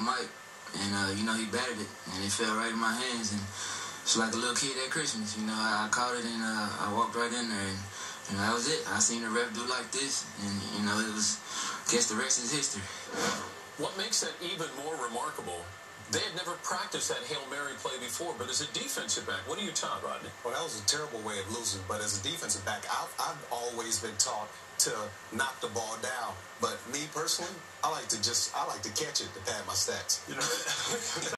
with Mike, and uh, you know he batted it, and it fell right in my hands, and it's like a little kid at Christmas. You know, I, I caught it and uh, I walked right in there, and you know that was it. I seen the ref do like this, and you know it was. Guess the rest is history. What makes that even more remarkable? They had never practiced that Hail Mary play before, but as a defensive back, what are you taught, Rodney? Well, that was a terrible way of losing, but as a defensive back, I've, I've always been taught to knock the ball down. But me personally, I like to just, I like to catch it to pad my stats. You know,